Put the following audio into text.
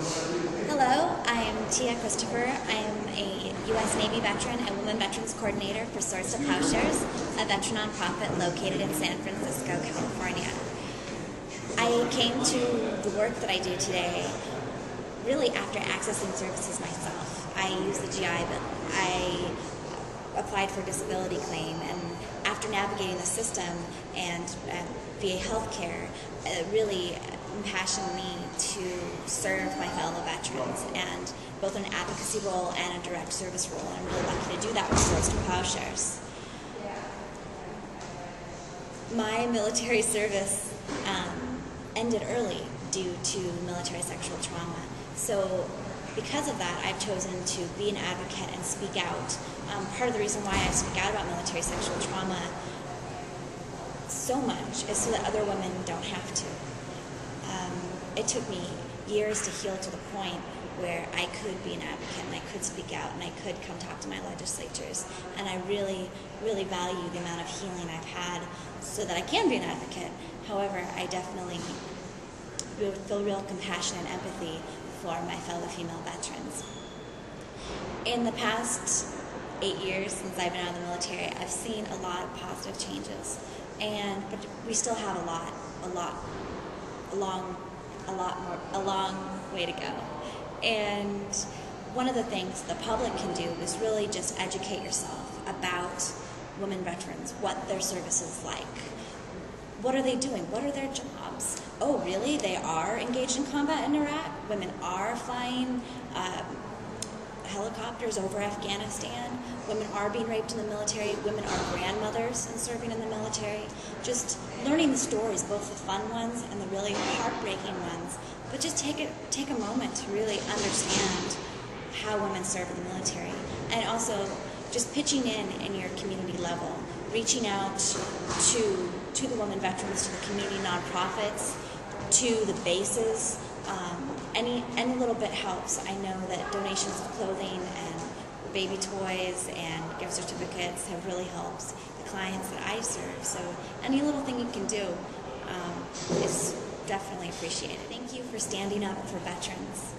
Hello, I am Tia Christopher. I am a U.S. Navy veteran and Women Veterans Coordinator for Swords to Plowshares, a veteran nonprofit located in San Francisco, California. I came to the work that I do today really after accessing services myself. I used the GI Bill. I applied for disability claim, and navigating the system and uh, VA healthcare, it really impassioned me to serve my fellow veterans and both an advocacy role and a direct service role. And I'm really lucky to do that with Swords to Plowshares. My military service um, ended early due to military sexual trauma. So because of that, I've chosen to be an advocate and speak out. Um, part of the reason why I speak out about military sexual trauma so much is so that other women don't have to. Um, it took me years to heal to the point where I could be an advocate and I could speak out and I could come talk to my legislatures. And I really, really value the amount of healing I've had so that I can be an advocate. However, I definitely feel real compassion and empathy for my fellow female veterans. In the past eight years since I've been out of the military, I've seen a lot of positive changes, and but we still have a lot, a lot, a long, a lot more, a long way to go. And one of the things the public can do is really just educate yourself about women veterans, what their service is like, what are they doing? What are their jobs? Oh, really? They are engaged in combat in Iraq? Women are flying um, helicopters over Afghanistan? Women are being raped in the military? Women are grandmothers and serving in the military? Just learning the stories, both the fun ones and the really heartbreaking ones. But just take, it, take a moment to really understand how women serve in the military. And also just pitching in in your community level, reaching out to to the women veterans, to the community nonprofits, to the bases. Um, any any little bit helps. I know that donations of clothing and baby toys and gift certificates have really helped the clients that I serve. So any little thing you can do um, is definitely appreciated. Thank you for standing up for veterans.